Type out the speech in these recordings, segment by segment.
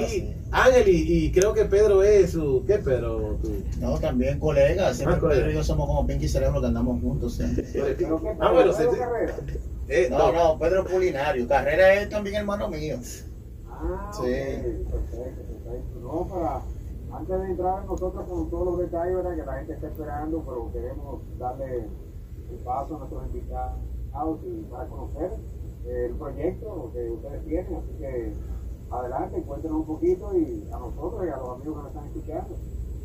aquí, Ángel, y, creo que Pedro es su. ¿Qué Pedro? No, también colegas. Siempre ah, Pedro y yo somos como Pinky Cerebro que andamos juntos. ah, bueno, se, eh, no, no, Pedro Culinario. Carrera es también hermano mío. Ah, sí. perfecto, perfecto. No, para antes de entrar nosotros con todos los detalles ¿verdad? que la gente está esperando, pero queremos darle un paso a nuestros invitados y para conocer el proyecto que ustedes tienen, así que adelante, cuéntenos un poquito y a nosotros y a los amigos que nos están escuchando.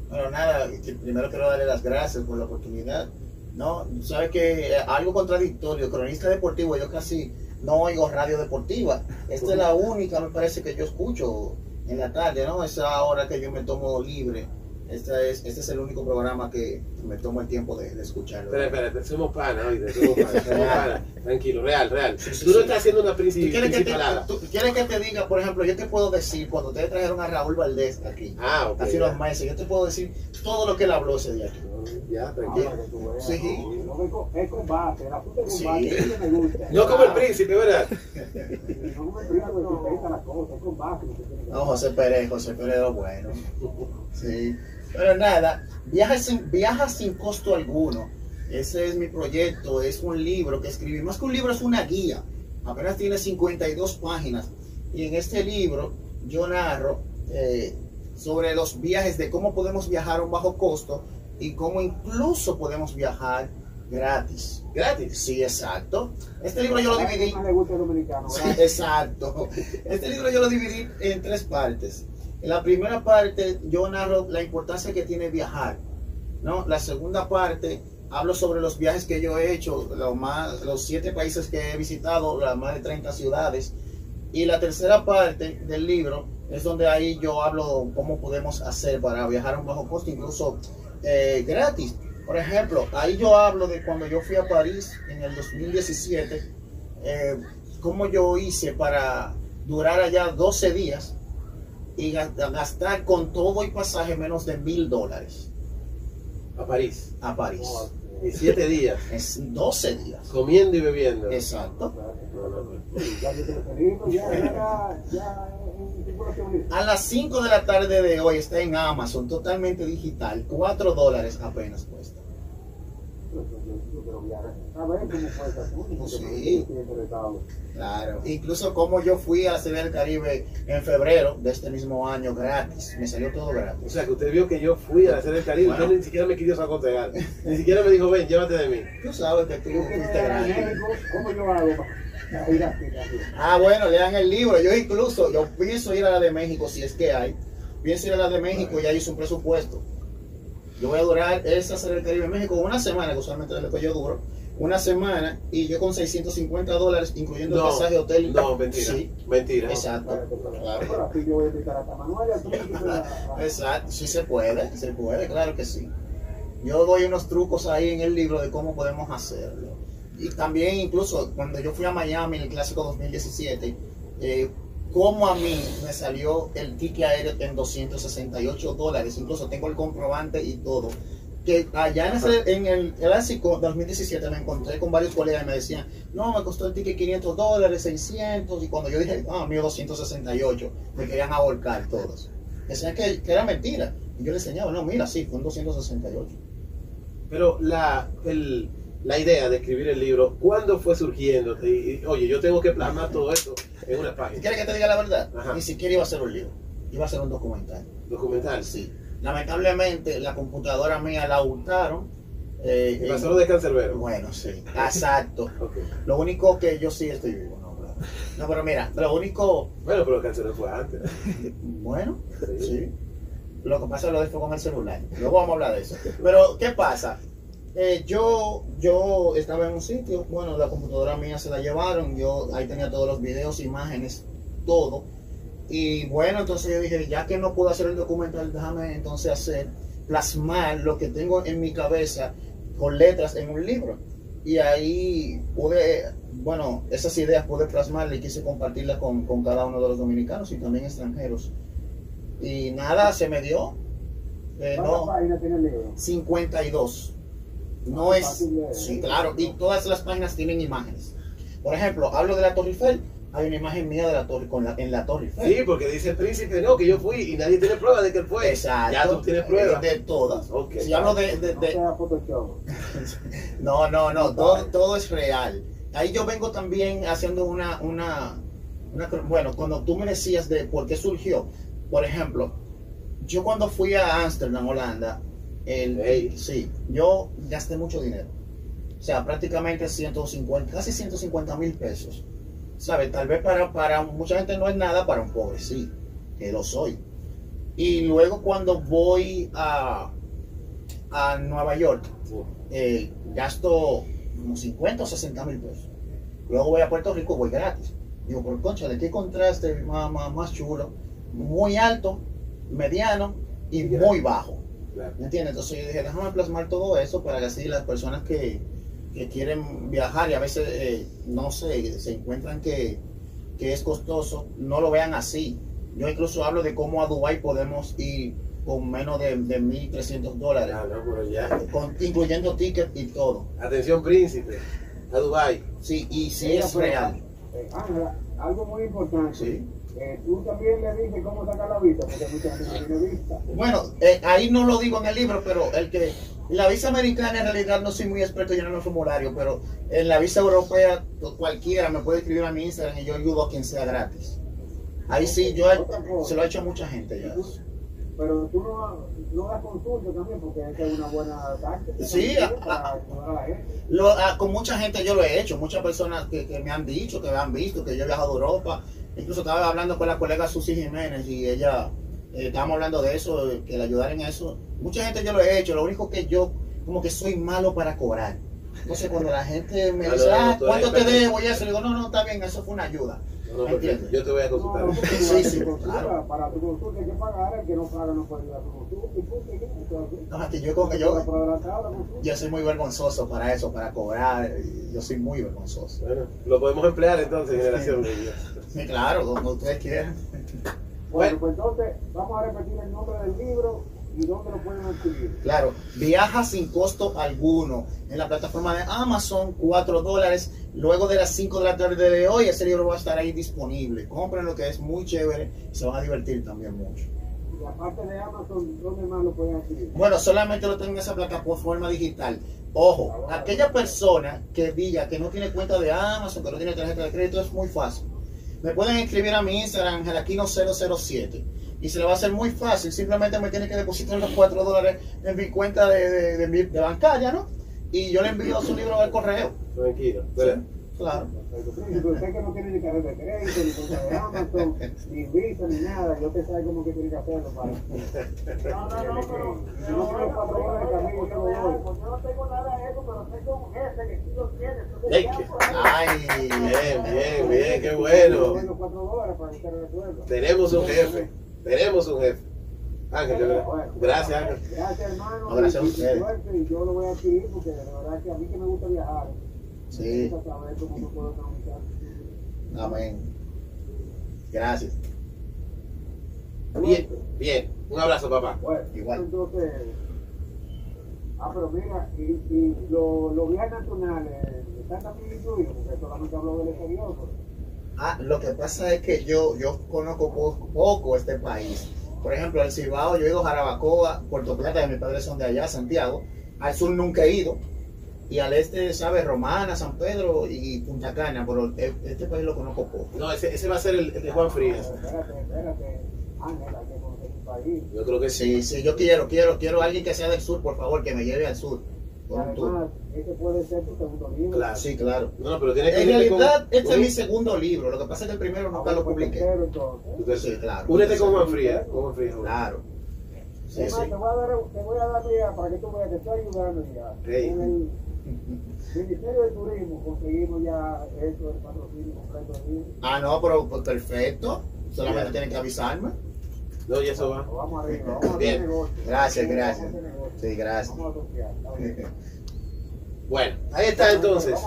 Bueno, nada, primero quiero darle las gracias por la oportunidad. No, sabes que algo contradictorio, cronista deportivo, yo casi no oigo radio deportiva. Esta es la única, me parece, que yo escucho en la tarde, ¿no? Esa hora que yo me tomo libre este es, este es el único programa que me tomo el tiempo de, de escucharlo. Espera, espera, somos pana, somos pana, Tranquilo, real, real. Tú no estás haciendo una principal. ¿Quieres que te diga, por ejemplo, yo te puedo decir, cuando ustedes trajeron a Raúl Valdés aquí, ah, okay, hace unos meses, yo te puedo decir todo lo que él habló ese día aquí. Ya, tranquilo. sí. Es combate, es combate, sí. me gusta. No como el príncipe, ¿verdad? no como el príncipe, la cosa, es combate. No, José Pérez, José Pérez lo bueno. Sí. Pero nada, viaja sin, viaja sin costo alguno. Ese es mi proyecto, es un libro que escribí. Más que un libro, es una guía. Apenas tiene 52 páginas. Y en este libro yo narro eh, sobre los viajes, de cómo podemos viajar a un bajo costo y cómo incluso podemos viajar gratis. ¿Gratis? Sí, exacto. Este libro yo lo dividí. exacto. Este libro yo lo dividí en tres partes. En la primera parte yo narro la importancia que tiene viajar. ¿no? La segunda parte hablo sobre los viajes que yo he hecho, los, siete países que he visitado, las más de 30 ciudades. Y la tercera parte del libro es donde ahí yo hablo cómo podemos hacer para viajar a un bajo costo, incluso eh, gratis. Por ejemplo, ahí yo hablo de cuando yo fui a París en el 2017, eh, cómo yo hice para durar allá 12 días y gastar con todo y pasaje menos de mil dólares. A París. A París. Y siete días. Es 12 días. Comiendo y bebiendo. Exacto. A las 5 de la tarde de hoy está en Amazon, totalmente digital. 4 dólares apenas cuesta. Sí. Claro. Incluso como yo fui a la Serie del Caribe en febrero de este mismo año gratis. Me salió todo gratis. O sea, que usted vio que yo fui a la Serie del Caribe. Usted ni siquiera me quiso sacotear. ni siquiera me dijo, ven, llévate de mí. Tú sabes que tú fuiste gratis. ¿Cómo yo hago? Ah, bueno, lean el libro. Yo incluso, yo pienso ir a la de México si es que hay. Pienso ir a la de México y ya hice un presupuesto. Yo voy a durar esa Serie del Caribe en México una semana, que usualmente es lo que yo duro una semana y yo con 650 dólares, incluyendo el pasaje de hotel. No, mentira. Sí. Mentira. Exacto. Exacto, sí se puede, se puede, claro que sí. Yo doy unos trucos ahí en el libro de cómo podemos hacerlo. Y también incluso cuando yo fui a Miami en el Clásico 2017, eh, como a mí me salió el ticket aéreo en 268 dólares, incluso tengo el comprobante y todo que allá en, el clásico 2017 me encontré con varios colegas y me decían, no, me costó el ticket 500 dólares, 600, y cuando yo dije, ah, mío 268, me querían ahorcar todos. Decían que, era mentira. Y yo les enseñaba, no, mira, sí, fue un 268. Pero la, la idea de escribir el libro, ¿cuándo fue surgiendo? oye, yo tengo que plasmar todo esto en una página. ¿Quieres que te diga la verdad? Ni siquiera iba a ser un libro, iba a ser un documental. ¿Documental? Sí. Lamentablemente la computadora mía la hurtaron. Eh, pasó lo de cancerbero. Bueno, sí, exacto. Lo único que yo sí estoy vivo, no, no, pero mira, lo único. Bueno, pero el cancerbero fue antes. bueno, sí. Lo que pasa es lo de fue con el celular. Luego vamos a hablar de eso. Pero, ¿qué pasa? Eh, yo, yo estaba en un sitio, bueno, la computadora mía se la llevaron, yo ahí tenía todos los videos, imágenes, todo y bueno, entonces yo dije, ya que no puedo hacer el documental, déjame entonces hacer, plasmar lo que tengo en mi cabeza con letras en un libro. Y ahí pude, bueno, esas ideas pude plasmarlas y quise compartirlas con, con cada uno de los dominicanos y también extranjeros. Y nada, se me dio. Eh, no, páginas tiene el libro? 52. No es. Sí, claro. Y todas las páginas tienen imágenes. Por ejemplo, hablo de la Torre Eiffel hay una imagen mía de la torre con la, en la torre. Eiffel. Sí, porque dice el príncipe, no, que yo fui y nadie tiene prueba de que él fue. Exacto. Ya tú tienes pruebas. De, de todas. Ok. Si hablo de. No, no, no, todo, todo es real. Ahí yo vengo también haciendo una, una, una- bueno, cuando tú me decías de por qué surgió, por ejemplo, yo cuando fui a Ámsterdam, Holanda, el, Ey. sí, yo gasté mucho dinero. O sea, prácticamente 150, casi 150 mil pesos. ¿Sabes? Tal vez para, para mucha gente no es nada, para un pobre sí, que lo soy. Y luego cuando voy a, a Nueva York, eh, gasto como 50 o 60 mil pesos. Luego voy a Puerto Rico, voy gratis. Digo, por concha, ¿de qué contraste más, más, más chulo? Muy alto, mediano y muy bajo. Claro. ¿Me entiendes? Entonces yo dije, déjame plasmar todo eso para que así las personas que, que quieren viajar y a veces, eh, no sé, se encuentran que, que es costoso, no lo vean así. Yo incluso hablo de cómo a Dubái podemos ir con menos de, de 1.300 dólares, Ah, no, pero ya. con- incluyendo ticket y todo. Atención, príncipe. A Dubai. Sí, y sí Mira, es pero, real. eh, Ángela, algo muy importante. Sí. Eh, tú también le dices cómo sacar la vista, porque mucha gente no tiene vista. Bueno, eh, ahí no lo digo en el libro, pero el que la visa americana en realidad no soy muy experto llenando el formulario, pero en la visa europea cualquiera me puede escribir a mi Instagram y yo ayudo a quien sea gratis. Ahí sí, yo se lo he hecho a mucha gente ya. Pero tú no, no das consulta también, porque esa es una buena táctica. Sí, también a- para a- ayudar a la gente. Lo- ah, con mucha gente yo lo he hecho, muchas personas que, que me han dicho, que me han visto, que yo he viajado a Europa. Incluso estaba hablando con la colega Susi Jiménez y ella, eh, estábamos hablando de eso, que le ayudara en eso. Mucha gente yo lo he hecho, lo único que yo como que soy malo para cobrar. Entonces cuando la gente me dice, ah, ¿cuánto te debo? Y eso, le digo, no, no, está bien, eso fue una ayuda. No, no. Yo te voy a consultar. no, Sí, sí, claro. Para tu consulta hay que pagar, el que no paga no puede ir a tu consulta. No, es que yo, como que yo, yo soy muy vergonzoso para eso, para cobrar. Yo soy muy vergonzoso. Bueno, lo podemos emplear entonces, generación. Sí, claro, como ustedes quieran. Bueno, pues entonces vamos a repetir el nombre del libro y dónde lo pueden adquirir. Claro, viaja sin costo alguno en la plataforma de Amazon, 4 dólares. Luego de las 5 de la tarde de hoy, ese libro va a estar ahí disponible. Compren lo que es muy chévere y se van a divertir también mucho. Y aparte de Amazon, ¿dónde más lo pueden adquirir? Bueno, solamente lo tengo en esa plataforma digital. Ojo, aquella persona que diga que no tiene cuenta de Amazon, que no tiene tarjeta de crédito, es muy fácil. Me pueden escribir a mi Instagram, Angelaquino007. Y se le va a hacer muy fácil. Simplemente me tiene que depositar los 4 dólares en mi cuenta de, de, de mi- de bancaria, ¿no? Y yo le envío su libro al correo. Tranquilo. Espera. Claro. Usted que no tiene ni carrera de crédito, ni cuenta de Amazon, ni Visa, ni nada, yo te sabe cómo que tiene que hacerlo para... No, no, no, pero. Yo no tengo nada de eso, pero tengo un jefe que sí lo tiene. Ay, Bien, bien, bien, qué bueno. Tenemos un jefe. Tenemos un jefe. Ángel, gracias Ángel. Gracias, hermano. No, gracias a ustedes. Y yo lo voy a adquirir porque de verdad que a mí que me gusta viajar. Sí. Me gusta saber cómo puedo amén. Gracias. Bien, bien. Un abrazo, papá. Bueno, Igual. entonces. Ah, pero mira, y, y lo- los viajes nacionales Ah, lo que pasa es que yo, yo conozco po- poco este país. Por ejemplo, el Cibao, yo he ido a Jarabacoa, Puerto Plata, que mis padres son de allá, Santiago. Al sur nunca he ido. Y al este, ¿sabes? Romana, San Pedro y Punta Cana, pero e- este país lo conozco poco. No, ese, ese va a ser el, el de Juan Frías. Espérate, espérate, Ángela, que conoce tu país. Yo creo que sí. Sí, sí, yo quiero, quiero, quiero alguien que sea del sur, por favor, que me lleve al sur. Además, ese puede ser tu segundo libro. Claro. Sí, claro. No, no, pero tiene que En con- realidad, este es mi segundo libro. Lo que pasa es que el primero nunca lo publiqué. tercero, entonces. Entonces, Sí, claro. Únete con Juan Frías. Claro. Sí, Además, sí. te, voy a dar, te voy a dar idea para que tú veas que estoy ayudando ya. En el Ministerio de Turismo conseguimos ya eso, el patrocinio completo. Ah, no, pero pues, perfecto. Solamente tienen que avisarme. No, y eso va. Vamos arriba, vamos a hacer Bien. Gracias, gracias. Sí, gracias. Bueno, ahí está entonces.